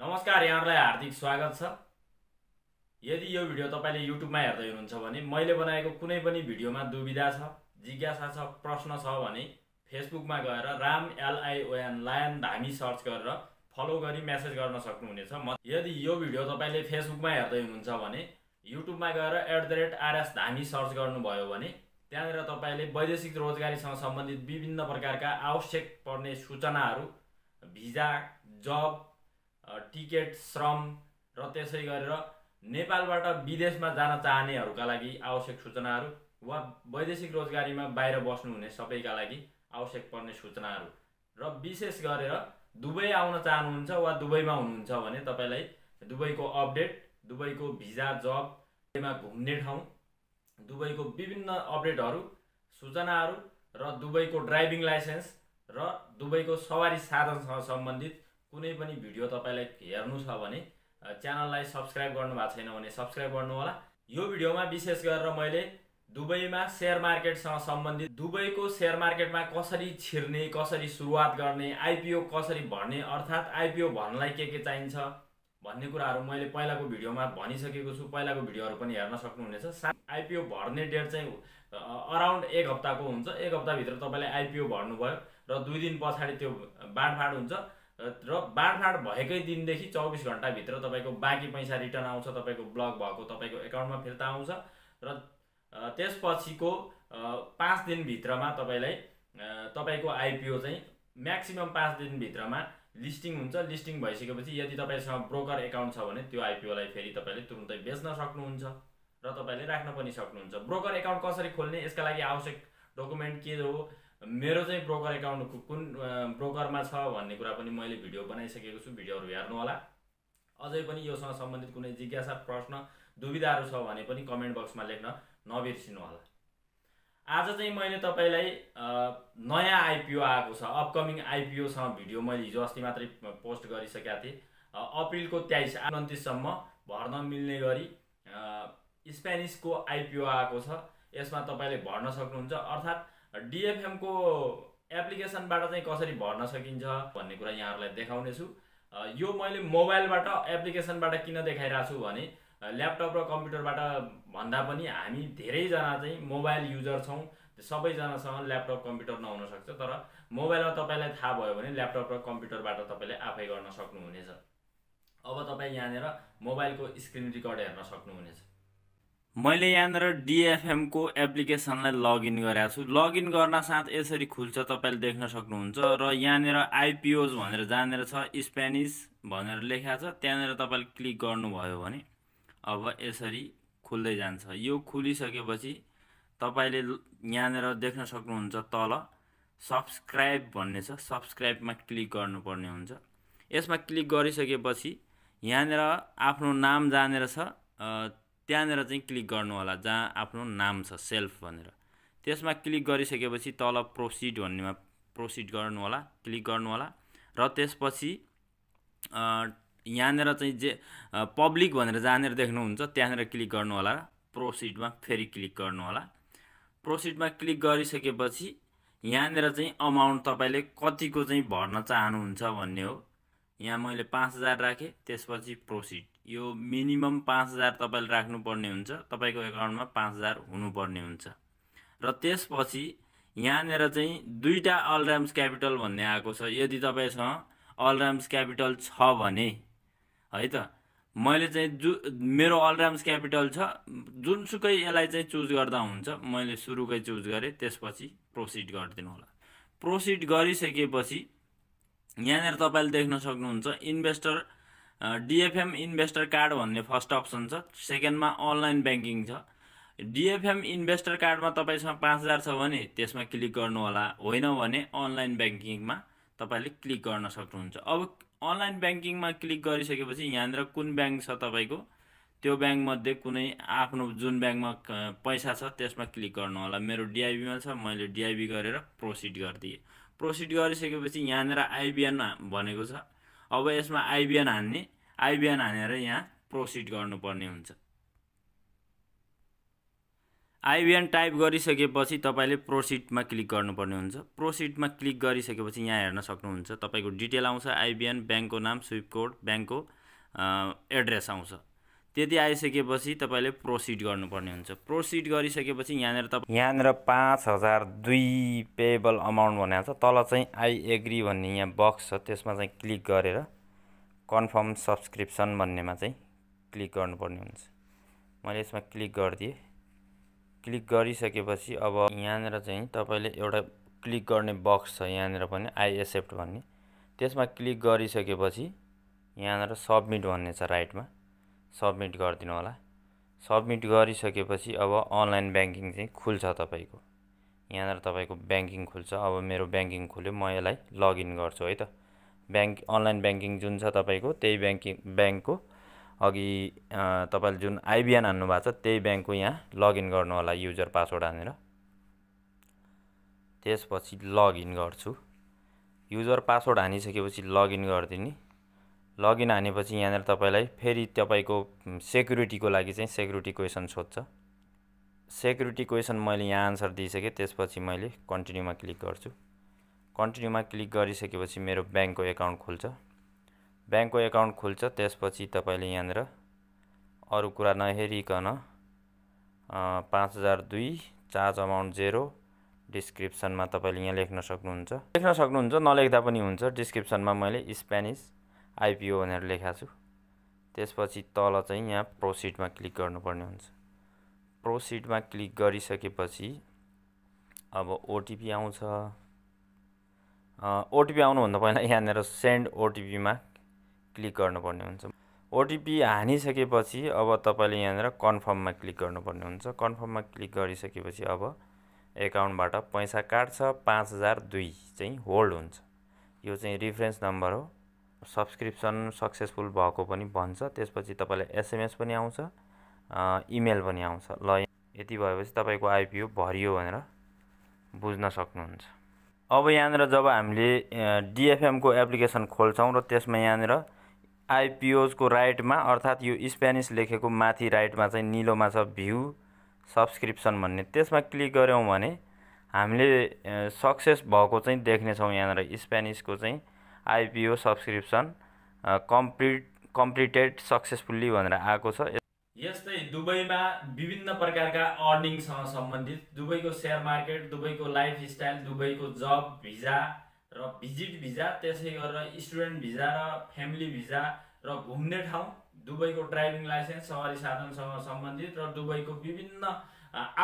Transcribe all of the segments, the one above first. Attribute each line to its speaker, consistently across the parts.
Speaker 1: नमस्कार यहाँहरूलाई हार्दिक स्वागत छ। यदि यो भिडियो तपाईँले युट्युबमा हेर्दै हुनुहुन्छ भने मैले बनाएको कुनै पनि भिडियोमा दुविधा छ जिज्ञासा छ प्रश्न छ भने फेसबुकमा गएर Ram L I O N lion Dhami search गरेर फलो गरी मेसेज गर्न सक्नुहुनेछ। म यदि यो भिडियो तपाईँले फेसबुकमा हेर्दै हुनुहुन्छ भने युट्युबमा गएर at the rate R S Dhami search गर्नुभयो भने त्यहाँनिर तपाईँले वैदेशिक रोजगारीसँग सम्बन्धित विभिन्न प्रकारका आवश्यक पर्ने सूचनाहरू भिजा जब टिकट श्रम र त्यसै गरेर नेपालबाट विदेशमा जान चाहनेहरूका लागि आवश्यक सूचनाहरू वा वैदेशिक रोजगारीमा बाहिर बस्नुहुने सबैका लागि आवश्यक पर्ने सूचनाहरू। र विशेष गरेर दुबई आउन चाहनुहुन्छ वा दुबईमा हुनुहुन्छ भने तपाईँलाई दुबईको अपडेट दुबईको भिजा जब घुम्ने ठाउँ दुबईको विभिन्न अपडेटहरू सूचनाहरू र दुबईको ड्राइभिङ लाइसेन्स र दुबईको सवारी साधनसँग सम्बन्धित कुनै पनि भिडियो तपाईँलाई हेर्नु छ भने च्यानललाई सब्सक्राइब गर्नु भएको छैन भने सब्सक्राइब गर्नु होला यो भिडियोमा विशेष गरेर मैले दुबईमा सेयर मार्केटसँग सम्बन्धित दुबईको सेयर मार्केटमा कसरी छिर्ने कसरी सुरुवात गर्ने आइपिओ कसरी भर्ने अर्थात् आइपिओ भर्नलाई के के चाहिन्छ भन्ने कुराहरू मैले पहिलाको भिडियोमा भनिसकेको छु। पहिलाको भिडियोहरू पनि हेर्न सक्नुहुनेछ। आइपिओ भर्ने डेट चाहिँ अराउन्ड एक हप्ताको हुन्छ। एक हप्ताभित्र तपाईँले आइपिओ भर्नुभयो र दुई दिन पछाडि त्यो बाँडफाँड हुन्छ। र बाँडफाँड भएकै दिनदेखि चौबिस घन्टाभित्र तपाईँको बाँकी पैसा रिटर्न आउँछ तपाईँको ब्लक भएको तपाईँको एकाउन्टमा फिर्ता आउँछ र त्यसपछिको पाँच दिनभित्रमा तपाईँलाई तपाईँको आइपिओ चाहिँ म्याक्सिमम् पाँच दिनभित्रमा लिस्टिङ हुन्छ। लिस्टिङ भइसकेपछि यदि तपाईँसँग ब्रोकर एकाउन्ट छ भने त्यो आइपिओलाई फेरि तपाईँले तुरुन्तै बेच्न सक्नुहुन्छ र तपाईँले राख्न पनि सक्नुहुन्छ। ब्रोकर एकाउन्ट कसरी खोल्ने यसका लागि आवश्यक डकुमेन्ट के हो मेरो चाहिँ ब्रोकर एकाउन्ट कुन ब्रोकरमा छ भन्ने कुरा पनि मैले भिडियो बनाइसकेको छु भिडियोहरू हेर्नु होला। अझै पनि योसँग सम्बन्धित कुनै जिज्ञासा प्रश्न दुविधाहरू छ भने पनि कमेन्ट बक्समा लेख्न नबिर्सिनु होला। आज चाहिँ मैले तपाईँलाई नयाँ आइपिओ आएको छ अपकमिङ आइपिओसँग भिडियो मैले हिजो अस्ति मात्रै पोस्ट गरिसकेका थिएँ। अप्रिलको तेइस उन्तिससम्म भर्न मिल्ने गरी स्पेनिसको आइपिओ आएको छ। यसमा तपाईँले भर्न सक्नुहुन्छ अर्थात् डिएफएमको एप्लिकेसनबाट चाहिँ कसरी भर्न सकिन्छ भन्ने कुरा यहाँहरूलाई देखाउने छु यो मैले मोबाइलबाट एप्लिकेसनबाट किन देखाइरहेको छु भने ल्यापटप र कम्प्युटरबाट भन्दा पनि हामी धेरैजना चाहिँ मोबाइल युजर छौँ। सबैजनासँग ल्यापटप कम्प्युटर नहुनसक्छ तर मोबाइलमा तपाईँलाई थाहा भयो भने ल्यापटप र कम्प्युटरबाट तपाईँले आफै गर्न सक्नुहुनेछ। अब तपाईँ यहाँनिर मोबाइलको स्क्रिन रिकर्ड हेर्न सक्नुहुनेछ। मैले यहाँनिर डिएफएमको एप्लिकेसनलाई लगइन गरेको छु। लगइन गर्न साथ यसरी खुल्छ तपाईँले देख्न सक्नुहुन्छ। र यहाँनिर आइपिओज भनेर जहाँनिर छ स्पेनिस भनेर लेखाएको छ। त्यहाँनिर तपाईँले क्लिक गर्नुभयो भने अब यसरी खुल्दै जान्छ। यो खुलिसकेपछि तपाईँले यहाँनिर देख्न सक्नुहुन्छ तल सब्सक्राइब भन्ने छ। सब्सक्राइबमा क्लिक गर्नुपर्ने हुन्छ। यसमा क्लिक गरिसकेपछि यहाँनिर आफ्नो नाम जानेर छ त्यहाँनिर चाहिँ क्लिक गर्नु होला जहाँ आफ्नो नाम छ सेल्फ भनेर। त्यसमा क्लिक गरिसकेपछि तल प्रोसिड भन्नेमा प्रोसिड गर्नु होला क्लिक गर्नु होला। र त्यसपछि यहाँनिर चाहिँ जे पब्लिक भनेर जहाँनिर देख्नुहुन्छ त्यहाँनिर क्लिक गर्नु होला प्रोसिडमा फेरि क्लिक गर्नु होला। प्रोसिडमा क्लिक गरिसकेपछि यहाँनिर चाहिँ अमाउन्ट तपाईँले कतिको चाहिँ भर्न चाहनुहुन्छ भन्ने हो। यहाँ मैले पाँच हजार राखेँ त्यसपछि प्रोसिड। यो मिनिमम पाँच हजार तपाईँले राख्नुपर्ने हुन्छ तपाईँको एकाउन्टमा पाँच हजार हुनुपर्ने हुन्छ। र त्यसपछि यहाँनिर चाहिँ दुईवटा अलराम्स क्यापिटल भन्ने आएको छ। यदि तपाईँसँग अलराम्स क्यापिटल छ भने है त मैले चाहिँ जु मेरो अलराम्स क्यापिटल छ जुनसुकै यसलाई चाहिँ चुज गर्दा हुन्छ मैले सुरुकै चुज गरेँ त्यसपछि प्रोसिड गरिदिनु होला। प्रोसिड गरिसकेपछि यहाँनिर तपाईँले देख्न सक्नुहुन्छ investor D F M investor card भन्ने फर्स्ट अप्सन छ सेकेन्डमा अनलाइन ब्याङ्किङ छ। डिएफएम इन्भेस्टर कार्डमा तपाईँसँग पाँच हजार छ भने त्यसमा क्लिक गर्नु होला होइन भने अनलाइन ब्याङ्किङमा तपाईँले क्लिक गर्न सक्नुहुन्छ। अब अनलाइन ब्याङ्किङमा क्लिक गरिसकेपछि यहाँनिर कुन ब्याङ्क छ तपाईँको त्यो ब्याङ्कमध्ये कुनै आफ्नो जुन ब्याङ्कमा पैसा छ त्यसमा क्लिक गर्नु होला मेरो डिआइबीमा छ मैले डिआइबी गरेर प्रोसिड गरिदिएँ। प्रोसिड गरिसकेपछि यहाँनिर आइबिएन भनेको छ। अब यसमा आइबिएन हान्ने आइबिएन हानेर यहाँ प्रोसिड गर्नुपर्ने हुन्छ। आइबिएन टाइप गरिसकेपछि तपाईँले प्रोसिडमा क्लिक गर्नुपर्ने हुन्छ। प्रोसिडमा क्लिक गरिसकेपछि यहाँ हेर्न सक्नुहुन्छ तपाईँको डिटेल आउँछ आइबिएन ब्याङ्कको नाम स्विप कोड ब्याङ्कको एड्रेस आउँछ। त्यति आइसकेपछि तपाईँले प्रोसिड गर्नुपर्ने हुन्छ। प्रोसिड गरिसकेपछि यहाँनिर तपाईँ यहाँनिर पाँच हजार दुई पेएबल अमाउन्ट भनेको छ तल चाहिँ आई एग्री भन्ने यहाँ बक्स छ त्यसमा चाहिँ क्लिक गरेर कन्फर्म सब्सक्रिप्सन भन्नेमा चाहिँ क्लिक गर्नुपर्ने हुन्छ। मैले यसमा क्लिक गरिदिएँ। क्लिक गरिसकेपछि अब यहाँनिर चाहिँ तपाईँले एउटा क्लिक गर्ने बक्स छ यहाँनिर पनि आई एक्सेप्ट भन्ने। त्यसमा क्लिक गरिसकेपछि यहाँनिर सब्मिट भन्ने छ राइटमा। सब्मिट गरिदिनु होला। सब्मिट गरिसकेपछि अब अनलाइन ब्याङ्किङ चाहिँ खुल्छ तपाईँको। यहाँनिर तपाईँको ब्याङ्किङ खुल्छ। अब मेरो ब्याङ्किङ खुल्यो म यसलाई लगइन गर्छु है त। ब्याङ्क अनलाइन ब्याङ्किङ जुन छ तपाईँको त्यही ब्याङ्किङ ब्याङ्कको अघि तपाईँले जुन आइबिएन हान्नु भएको छ त्यही ब्याङ्कको यहाँ लगइन गर्नु होला युजर पासवर्ड हानेर। त्यसपछि लगइन गर्छु। युजर पासवर्ड हानिसकेपछि लगइन गरिदिने। लगइन हानेपछि यहाँनिर तपाईँलाई फेरि तपाईँको सेक्युरिटीको लागि चाहिँ सेक्युरिटी क्वेसन सोध्छ। सेक्युरिटी क्वेसन मैले यहाँ आन्सर दिइसकेँ त्यसपछि मैले कन्टिन्यूमा क्लिक गर्छु। कन्टिन्यूमा क्लिक गरिसकेपछि मेरो ब्याङ्कको एकाउन्ट खुल्छ। ब्याङ्कको एकाउन्ट खुल्छ त्यसपछि तपाईँले यहाँनिर अरू कुरा नहेरिकन पाँच हजार दुई चार्ज अमाउन्ट जेरो डिस्क्रिप्सनमा तपाईँले यहाँ लेख्न सक्नुहुन्छ। लेख्न सक्नुहुन्छ नलेख्दा पनि हुन्छ। डिस्क्रिप्सनमा मैले स्पेनिस आइपिओ भनेर लेखाएको छु। त्यसपछि तल चाहिँ यहाँ प्रोसिडमा क्लिक गर्नुपर्ने हुन्छ। प्रोसिडमा क्लिक गरिसकेपछि अब ओटिपी आउँछ। ओटिपी आउनुभन्दा पहिला यहाँनिर सेन्ड ओटिपीमा क्लिक गर्नुपर्ने हुन्छ। ओटिपी हानिसकेपछि अब तपाईँले यहाँनिर कन्फर्ममा क्लिक गर्नुपर्ने हुन्छ। कन्फर्ममा क्लिक गरिसकेपछि अब एकाउन्टबाट पैसा काट्छ पाँच हजार दुई चाहिँ होल्ड हुन्छ। यो चाहिँ रिफरेन्स नम्बर हो। सब्सक्रिप्सन सक्सेसफुल भएको पनि भन्छ। त्यसपछि तपाईँलाई एसएमएस पनि आउँछ इमेल पनि आउँछ। ल यति भएपछि तपाईँको आइपिओ भरियो भनेर बुझ्न सक्नुहुन्छ। अब यहाँनिर जब हामीले डिएफएमको एप्लिकेसन खोल्छौँ र त्यसमा यहाँनिर आइपिओजको राइटमा अर्थात् यो स्पेनिस लेखेको माथि राइटमा चाहिँ निलोमा छ भ्यू सब्सक्रिप्सन भन्ने त्यसमा क्लिक गऱ्यौँ भने हामीले सक्सेस भएको चाहिँ देख्नेछौँ यहाँनिर स्पेनिसको चाहिँ IPO subscription complete completed successfully भनेर आएको छ।
Speaker 2: यस्तै दुबईमा विभिन्न प्रकारका अर्निङसँग सम्बन्धित दुबईको सेयर मार्केट दुबईको लाइफस्टाइल दुबईको जब भिजा र भिजिट भिजा त्यसै गरेर स्टुडेन्ट भिजा र फ्यामिली भिजा र घुम्ने ठाउँ दुबईको ड्राइभिङ लाइसेन्स सवारी साधनसँग सम्बन्धित र दुबईको विभिन्न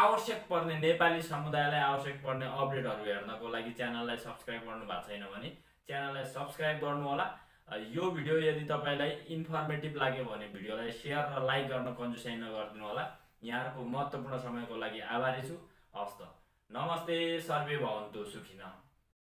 Speaker 2: आवश्यक पर्ने नेपाली समुदायलाई आवश्यक पर्ने अपडेटहरू हेर्नको लागि च्यानललाई सब्सक्राइब गर्नु भएको छैन भने च्यानललाई सब्सक्राइब गर्नुहोला। यो भिडियो यदि तपाईँलाई इन्फर्मेटिभ लाग्यो भने भिडियोलाई सेयर र लाइक गर्न कन्जुसाइ नगरिदिनु होला। यहाँहरूको महत्त्वपूर्ण समयको लागि आभारी छु। हस्त नमस्ते सर्वे भवन्तु सुखिन।